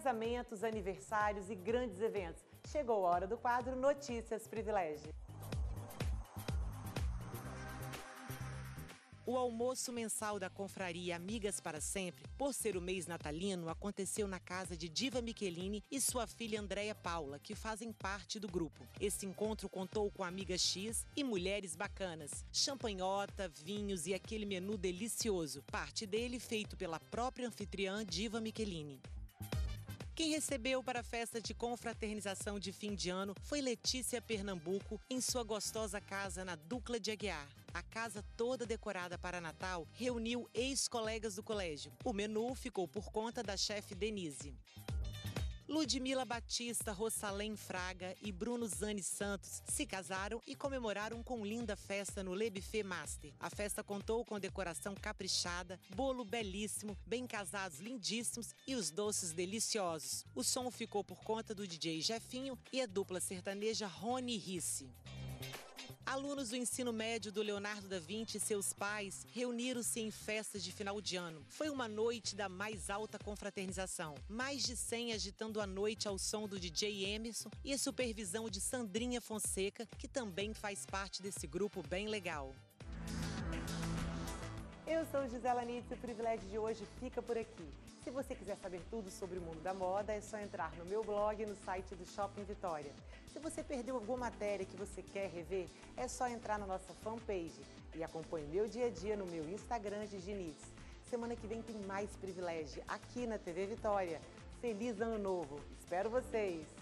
casamentos, aniversários e grandes eventos. Chegou a hora do quadro Notícias Privilégio. O almoço mensal da confraria Amigas para Sempre, por ser o mês natalino, aconteceu na casa de Diva Michelini e sua filha Andréia Paula, que fazem parte do grupo. Esse encontro contou com Amiga X e mulheres bacanas, champanhota, vinhos e aquele menu delicioso, parte dele feito pela própria anfitriã Diva Michelini. Quem recebeu para a festa de confraternização de fim de ano foi Letícia Pernambuco em sua gostosa casa na Ducla de Aguiar. A casa toda decorada para Natal reuniu ex-colegas do colégio. O menu ficou por conta da chefe Denise. Ludmila Batista, Rosalém Fraga e Bruno Zani Santos se casaram e comemoraram com linda festa no Le Buffet Master. A festa contou com decoração caprichada, bolo belíssimo, bem casados lindíssimos e os doces deliciosos. O som ficou por conta do DJ Jefinho e a dupla sertaneja Rony Risse. Alunos do ensino médio do Leonardo da Vinci e seus pais reuniram-se em festas de final de ano. Foi uma noite da mais alta confraternização. Mais de 100 agitando a noite ao som do DJ Emerson e a supervisão de Sandrinha Fonseca, que também faz parte desse grupo bem legal. Sou Gisela Nitz e o privilégio de hoje fica por aqui. Se você quiser saber tudo sobre o mundo da moda, é só entrar no meu blog no site do Shopping Vitória. Se você perdeu alguma matéria que você quer rever, é só entrar na nossa fanpage e acompanhe meu dia a dia no meu Instagram de Ginitz. Semana que vem tem mais privilégio aqui na TV Vitória. Feliz Ano Novo! Espero vocês!